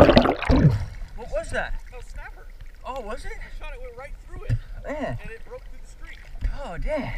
What was that? A snapper. Oh, was it? I shot it went right through it, Man. and it broke through the street. Oh, damn.